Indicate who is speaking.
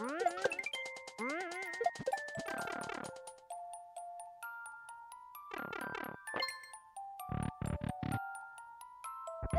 Speaker 1: Mm-hmm. you